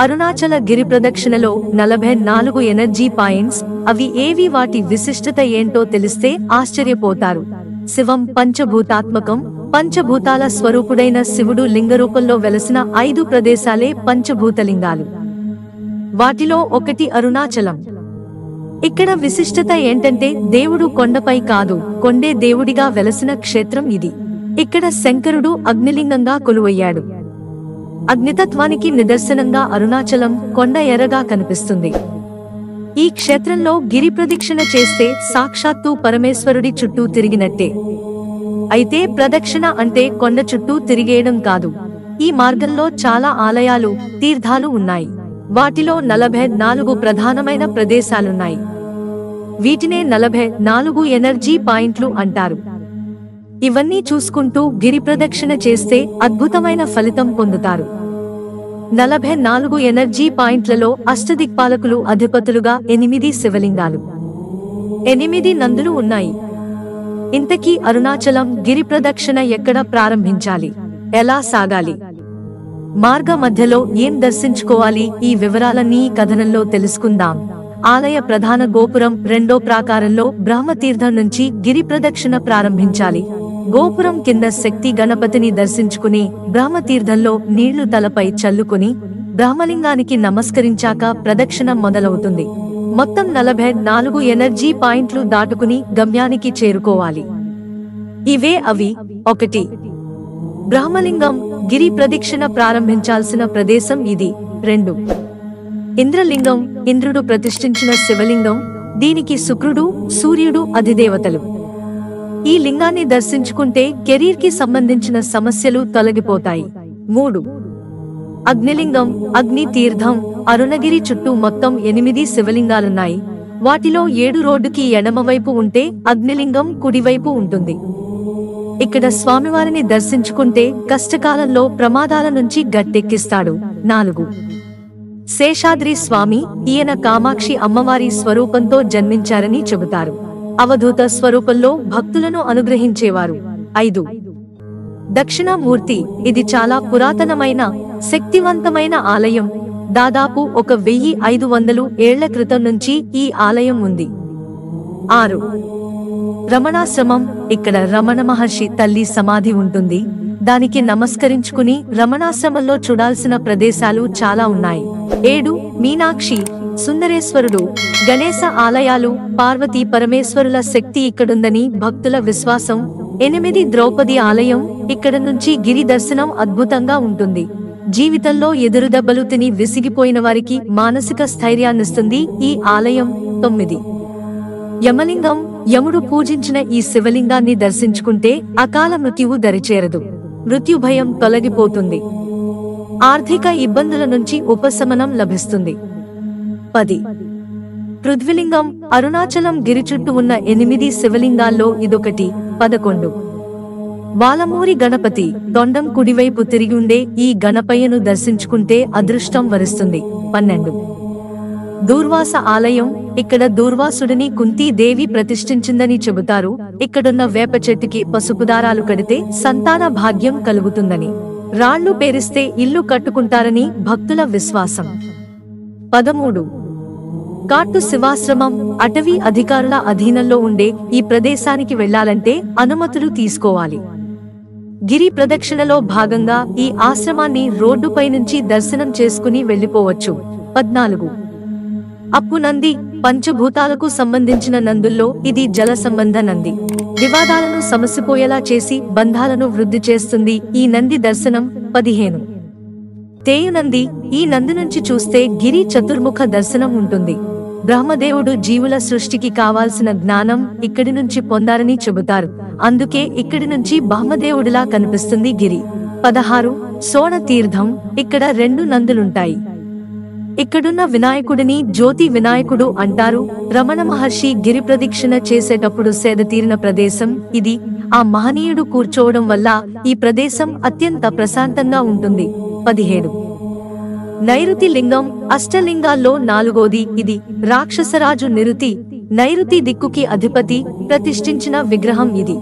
అరుణాచల గిరి ప్రదక్షిణలో నలభై నాలుగు energy points. అవి ఏవి? వాటి విశిష్టత ఏంటో తెలిస్తే ఆశ్చర్యపోతారు. శివం పంచభూతాత్మకం. పంచభూతాల స్వరూపుడైన శివుడు లింగరూపంలో వెలసిన ఐదు ప్రదేశాలే పంచభూతలింగాలు. వాటిలో ఒకటి అరుణాచలం. ఇక్కడ విశిష్టత ఏంటంటే దేవుడు కొండపై కాదు కొండే దేవుడిగా వెలసిన క్షేత్రం ఇది. ఇక్కడ శంకరుడు అగ్నిలింగంగా కొలువయ్యాడు. అగ్నితత్వానికి నిదర్శనంగా అరుణాచలం కొండ ఎర్రగా కనిపిస్తుంది. ఈ క్షేత్రంలో గిరి ప్రదక్షిణ చేస్తే సాక్షాత్తు పరమేశ్వరుడి చుట్టూ తిరిగినట్టే. అయితే ప్రదక్షిణ అంటే కొండ చుట్టూ తిరిగేయడం కాదు. ఈ మార్గంలో చాలా ఆలయాలు తీర్థాలు ఉన్నాయి. వాటిలో నలభై నాలుగు ప్రధానమైన ప్రదేశాలున్నాయి. వీటినే నలభై నాలుగు ఎనర్జీ పాయింట్లు అంటారు. ఇవన్నీ చూసుకుంటూ గిరి ప్రదక్షిణ చేస్తే అద్భుతమైన ఫలితం పొందుతారు. నలభై నాలుగు ఎనర్జీ పాయింట్లలో అష్టదిక్పాలకులు అధిపతులుగా ఎనిమిది శివలింగాలు. ఎనిమిది నందులు ఉన్నాయి. ఇంతకీ అరుణాచలం గిరి ప్రదక్షిణ ఎక్కడ ప్రారంభించాలి? ఎలా సాగాలి? మార్గ మధ్యలో ఏం దర్శించుకోవాలి? ఈ వివరాలన్నీ కథనంలో తెలుసుకుందాం. ఆలయ ప్రధాన గోపురం రెండో ప్రాకారంలో బ్రహ్మతీర్థం నుంచి గిరి ప్రదక్షిణ ప్రారంభించాలి. గోపురం కింద శక్తి గణపతిని దర్శించుకుని బ్రహ్మతీర్థంలో నీళ్ళు తలపై చల్లుకుని బ్రహ్మలింగానికి నమస్కరించాక ప్రదక్షిణ మొదలవుతుంది. మొత్తం నలభై నాలుగు ఎనర్జీ పాయింట్లు దాటుకుని గమ్యానికి చేరుకోవాలి. ఇవే అవి. ఒకటి. బ్రహ్మలింగం గిరి ప్రదక్షిణ ప్రారంభించాల్సిన ప్రదేశం ఇది. రెండు. ఇంద్రలింగం ఇంద్రుడు ప్రతిష్ఠించిన శివలింగం దీనికి శుక్రుడు సూర్యుడు అధిదేవతలు. ఈ లింగాన్ని దర్శించుకుంటే కెరీర్కి సంబంధించిన సమస్యలు తొలగిపోతాయి. మూడు. అగ్నిలింగం అగ్ని తీర్థం అరుణగిరి చుట్టూ మొత్తం ఎనిమిది శివలింగాలున్నాయి. వాటిలో ఏడు రోడ్డుకి ఎడమవైపు ఉంటే అగ్నిలింగం కుడివైపు ఉంటుంది. ఇక్కడ స్వామివారిని దర్శించుకుంటే కష్టకాలంలో ప్రమాదాల నుంచి గట్టెక్కిస్తాడు. నాలుగు. శేషాద్రి స్వామి ఈయన కామాక్షి అమ్మవారి స్వరూపంతో జన్మించారని చెబుతారు. అవధూత స్వరూపంలో భక్తులను అనుగ్రహించేవారు. ఐదు. దక్షిణామూర్తి ఇది చాలా పురాతనమైన శక్తివంతమైన ఆలయం. దాదాపు ఒక వెయ్యి ఐదు వందలు ఏళ్ళ క్రితం నుంచి ఈ ఆలయం ఉంది. ఆరు. రమణాశ్రమం ఇక్కడ రమణ మహర్షి తల్లి సమాధి ఉంటుంది. దానికి నమస్కరించుకుని రమణాశ్రమంలో చూడాల్సిన ప్రదేశాలు చాలా ఉన్నాయి. ఏడు. మీనాక్షి సుందరేశ్వరుడు గణేశ ఆలయాలు పార్వతీ పరమేశ్వరుల శక్తి ఇక్కడుందని భక్తుల విశ్వాసం. ఎనిమిది ద్రౌపది ఆలయం ఇక్కడ నుంచి గిరి దర్శనం అద్భుతంగా ఉంటుంది. జీవితంలో ఎదురుదెబ్బలు తిని విసిగిపోయిన వారికి మానసిక స్థైర్యాన్నిస్తుంది ఈ ఆలయం తొమ్మిది. యమలింగం యముడు పూజించిన ఈ శివలింగాన్ని దర్శించుకుంటే అకాల మృత్యువు దరిచేరదు. మృత్యుభయం తొలగిపోతుంది. ఆర్థిక ఇబ్బందుల నుంచి ఉపశమనం లభిస్తుంది. పది. పృథ్వీలింగం అరుణాచలం గిరి చుట్టూ ఉన్న ఎనిమిది శివలింగాల్లో ఇదొకటి. పదకొండు. వాలమూరి గణపతి దొండం కుడివైపు తిరిగి ఉండే ఈ గణపయ్యను దర్శించుకుంటే అదృష్టం వరిస్తుంది. పన్నెండు. దూర్వాస ఆలయం ఇక్కడ దూర్వాసుడిని కుంతీదేవి ప్రతిష్ఠించిందని చెబుతారు. ఇక్కడున్న వేప చెట్టుకి పసుపు దారాలు కడితే సంతాన భాగ్యం కలుగుతుందని. రాళ్ళు పేరిస్తే ఇల్లు కట్టుకుంటారని భక్తుల విశ్వాసం. పదమూడు. కాట్టు శివాశ్రమం అటవీ అధికారుల అధీనంలో ఉండే ఈ ప్రదేశానికి వెళ్ళాలంటే అనుమతులు తీసుకోవాలి. గిరి ప్రదక్షిణలో భాగంగా ఈ ఆశ్రమాన్ని రోడ్డుపై నుంచి దర్శనం చేసుకుని వెళ్ళిపోవచ్చు పద్నాలుగు. అప్పు నంది పంచభూతాలకు సంబంధించిన నందుల్లో ఇది జల సంబంధ నంది. వివాదాలను సమసిపోయేలా చేసి బంధాలను వృద్ధి చేస్తుంది ఈ నంది దర్శనం. పదిహేను. తేయునంది ఈ నంది నుంచి చూస్తే గిరి చతుర్ముఖ దర్శనం ఉంటుంది. బ్రహ్మదేవుడు జీవుల సృష్టికి కావాల్సిన జ్ఞానం ఇక్కడి నుంచి పొందారని చెబుతారు. అందుకే ఇక్కడి నుంచి బ్రహ్మదేవుడిలా కనిపిస్తుంది గిరి. పదహారు సోణ తీర్థం ఇక్కడ రెండు నందులుంటాయి. ఇక్కడున్న వినాయకుడిని జ్యోతి వినాయకుడు అంటారు. రమణ మహర్షి గిరి ప్రదక్షిణ చేసేటప్పుడు సేదతీరిన ప్రదేశం ఇది. ఆ మహనీయుడు కూర్చోవడం వల్ల ఈ ప్రదేశం అత్యంత ప్రశాంతంగా ఉంటుంది. పదిహేడు నైరుతి లింగం అష్టలింగాల్లో నాలుగోది ఇది. రాక్షసరాజు నిరుతి నైరుతి దిక్కుకి అధిపతి ప్రతిష్ఠించిన విగ్రహం ఇది.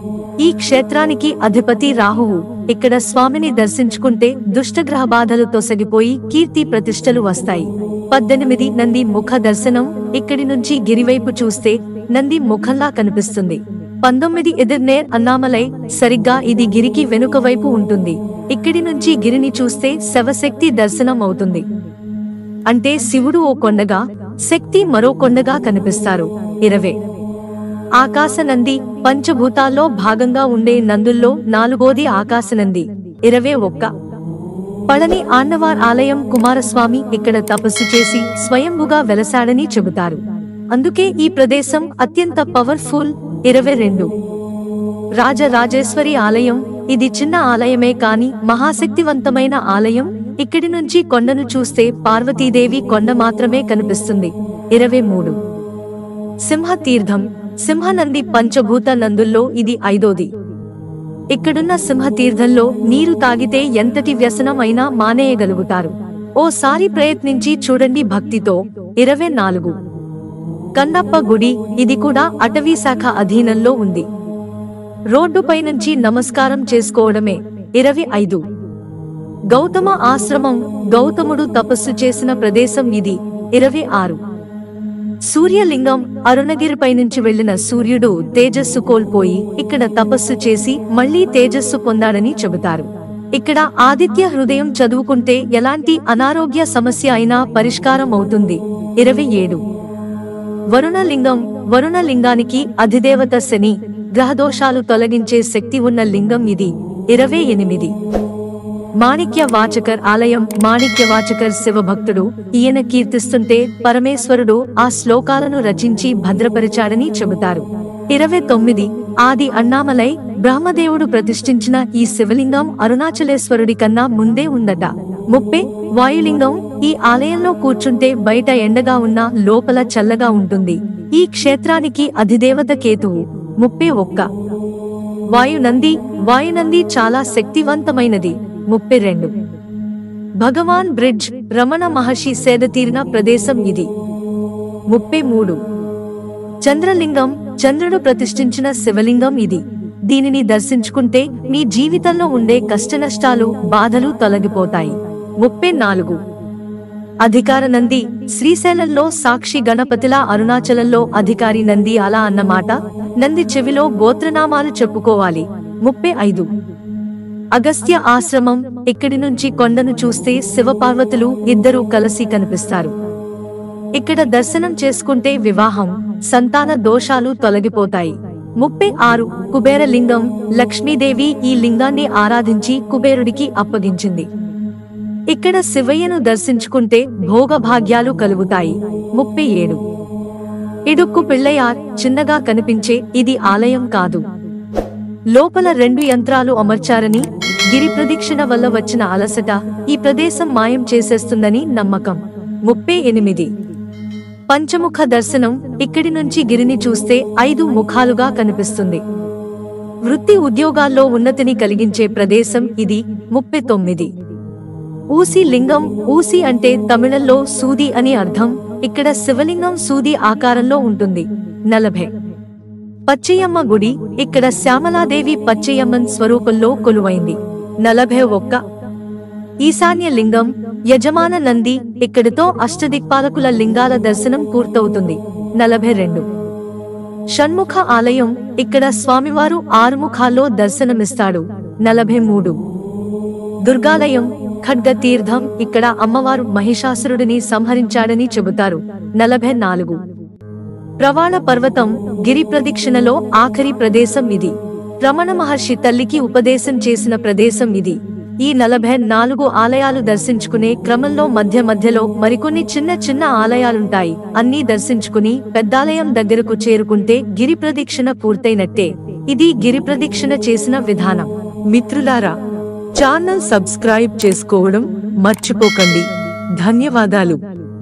ఈ క్షేత్రానికి అధిపతి రాహువు. ఇక్కడ స్వామిని దర్శించుకుంటే దుష్టగ్రహ బాధలు తొసగిపోయి కీర్తి ప్రతిష్టలు వస్తాయి. పద్దెనిమిది నంది ముఖ దర్శనం ఇక్కడి నుంచి గిరివైపు చూస్తే నంది ముఖంలా కనిపిస్తుంది. పంతొమ్మిది ఎదిర్నేర్ అన్నామలై సరిగ్గా ఇది గిరికి వెనుక వైపు ఉంటుంది. ఇక్కడి నుంచి గిరిని చూస్తే శవశక్తి దర్శనం అవుతుంది అంటే శివుడు ఓ కొండగా శక్తి మరో కొండగా కనిపిస్తారు. ఇరవే. ఆకాశ నంది పంచభూతాల్లో భాగంగా ఉండే నందుల్లో నాలుగోది ఆకాశనంది. ఇరవై ఒక్క. పళని ఆన్నవార్ ఆలయం కుమారస్వామి ఇక్కడ తపస్సు చేసి స్వయంభుగా వెలసాడని చెబుతారు. అందుకే ఈ ప్రదేశం అత్యంత పవర్ఫుల్. ఇరవై రెండు. రాజరాజేశ్వరి ఆలయం. ఇది చిన్న ఆలయమే కాని మహాశక్తివంతమైన ఆలయం. ఇక్కడి నుంచి కొండను చూస్తే పార్వతీదేవి కొండ మాత్రమే కనిపిస్తుంది. ఇరవై మూడు. సింహతీర్థం. సింహనంది పంచభూత నందుల్లో ఇది ఐదోది. ఇక్కడున్న సింహతీర్థంలో నీరు తాగితే ఎంతటి వ్యసనం అయినా మానేయగలుగుతారు. ఓసారి ప్రయత్నించి చూడండి భక్తితో. ఇరవై నాలుగు. కన్నప్ప గుడి. ఇది కూడా అటవీ శాఖ అధీనంలో ఉంది. రోడ్డుపై నుంచి నమస్కారం చేసుకోవడమే. ఇరవై ఐదు. గౌతమ ఆశ్రమం గౌతముడు తపస్సు చేసిన ప్రదేశం ఇది. ఇరవై ఆరు. సూర్యలింగం అరుణగిరిపై నుంచి వెళ్ళిన సూర్యుడు తేజస్సు కోల్పోయి ఇక్కడ తపస్సు చేసి మళ్ళీ తేజస్సు పొందాడని చెబుతారు. ఇక్కడ ఆదిత్య హృదయం చదువుకుంటే ఎలాంటి అనారోగ్య సమస్య అయినా పరిష్కారం అవుతుంది. ఇరవై ఏడు. వరుణలింగం వరుణలింగానికి అధిదేవత శని. గ్రహదోషాలు తొలగించే శక్తి ఉన్న లింగం ఇది. ఇరవై ఎనిమిది. మాణిక్య వాచకర్ ఆలయం మాణిక్య వాచకర్ శివభక్తుడు ఈయన కీర్తిస్తుంటే పరమేశ్వరుడు ఆ శ్లోకాలను రచించి భద్రపరిచాడని చెబుతారు. ఇరవై తొమ్మిది. ఆది అన్నామలై బ్రహ్మదేవుడు ప్రతిష్ఠించిన ఈ శివలింగం అరుణాచలేశ్వరుడి కన్నా ముందే ఉందట. ముప్పే. వాయులింగం ఈ ఆలయంలో కూర్చుంటే బయట ఎండగా ఉన్నా లోపల చల్లగా ఉంటుంది. ఈ క్షేత్రానికి అధిదేవత కేతువు. ముప్పై ఒక్క. వాయునంది వాయునంది చాలా శక్తివంతమైనది. ముప్పై రెండు. భగవాన్ బ్రిడ్జ్ రమణ మహర్షి సేద తీరిన ప్రదేశం ఇది. ముప్పై మూడు. చంద్రలింగం చంద్రుడు ప్రతిష్ఠించిన శివలింగం ఇది. దీనిని దర్శించుకుంటే మీ జీవితంలో ఉండే కష్టనష్టాలు బాధలు తొలగిపోతాయి. ముప్పై నాలుగు. అధికార నంది శ్రీశైలంలో సాక్షి గణపతిలా అరుణాచలంలో అధికారి నంది అలా అన్నమాట. నంది చెవిలో గోత్రనామాలు చెప్పుకోవాలి. ముప్పై ఐదు. అగస్త్య ఆశ్రమం ఇక్కడి నుంచి కొండను చూస్తే శివపార్వతులు ఇద్దరూ కలిసి కనిపిస్తారు. ఇక్కడ దర్శనం చేసుకుంటే వివాహం సంతాన దోషాలు తొలగిపోతాయి. ముప్పై ఆరు. కుబేర లింగం లక్ష్మీదేవి ఈ లింగాన్ని ఆరాధించి కుబేరుడికి అప్పగించింది. ఇక్కడ శివయ్యను దర్శించుకుంటే భోగభాగ్యాలు కలుగుతాయి. ముప్పై ఏడు. ఇడుక్కు పిళ్ళయార్ చిన్నగా కనిపించే ఇది ఆలయం కాదు. లోపల రెండు యంత్రాలు అమర్చారని గిరి ప్రదక్షిణ వల్ల వచ్చిన అలసట ఈ ప్రదేశం మాయం చేసేస్తుందని నమ్మకం. ముప్పై ఎనిమిది. పంచముఖ దర్శనం ఇక్కడి నుంచి గిరిని చూస్తే ఐదు ముఖాలుగా కనిపిస్తుంది. వృత్తి ఉద్యోగాల్లో ఉన్నతిని కలిగించే ప్రదేశం ఇది ముప్పై తొమ్మిది. ఊసి లింగం ఊసి అంటే తమిళంలో సూది అని అర్థం. ఇక్కడ శివలింగం సూది ఆకారంలో ఉంటుంది. నలభై. పచ్చయ్యమ్మ గుడి ఇక్కడ శ్యామలాదేవి పచ్చయ్యమ్మన్ స్వరూపంలో కొలువైంది. నలభై ఒక్క. ఈశాన్య లింగం యజమాన నంది ఇక్కడితో అష్టదిక్పాలకుల లింగాల దర్శనం పూర్తవుతుంది. నలభై రెండు. షణ్ముఖ ఆలయం ఇక్కడ స్వామివారు ఆరుముఖాల్లో దర్శనమిస్తాడు. నలభై మూడు. దుర్గాలయం ఖడ్గ తీర్థం ఇక్కడ అమ్మవారు మహిషాసురుడిని సంహరించాడని చెబుతారు. నలభై నాలుగు. ప్రవాళ పర్వతం గిరి ప్రదక్షిణలో ఆఖరి ప్రదేశం ఇది. రమణ మహర్షి తల్లికి ఉపదేశం చేసిన ప్రదేశం ఇది. ఈ నలభై నాలుగు ఆలయాలు దర్శించుకునే క్రమంలో మధ్య మధ్యలో మరికొన్ని చిన్న చిన్న ఆలయాలుంటాయి. అన్నీ దర్శించుకుని పెద్దాలయం దగ్గరకు చేరుకుంటే గిరి ప్రదక్షిణ పూర్తయినట్టే. ఇది గిరి ప్రదక్షిణ చేసిన విధానం. మిత్రులారా ఛానల్ సబ్స్క్రైబ్ చేసుకోవడం మర్చిపోకండి. ధన్యవాదాలు.